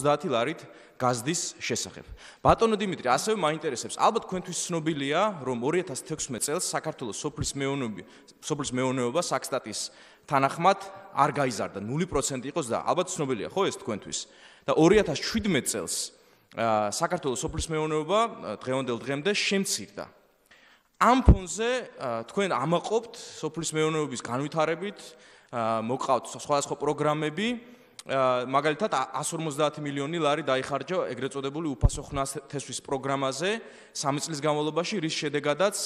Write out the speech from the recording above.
30 ლარით გაზდის შესახებ. ბატონო დიმიტრი, ასევე მაინტერესებს, ალბათ თქვენთვის ცნობილია, რომ 2016 წელს საქართველოს სოფლის მეურნეობა, სოფლის მეურნეობა საქსტატის თანახმად არ გაიზარდა, 0% იყოს და ალბათ ცნობილია, ხო ეს თქვენთვის? და 2017 წელს საქართველოს სოფლის მეურნეობა დღევანდელ დღემდე შემცირდა. ამ ფონზე თქვენ ამაყობთ სოფლის მეურნეობის განვითარებით, მოყავთ სხვადასხვა პროგრამები მაგალითად 150 მილიონი ლარი დაიხარჯა ეგრეთ წოდებული უფასო ხნას თესვის პროგრამაზე 3 წლის განმავლობაში რის შედეგადაც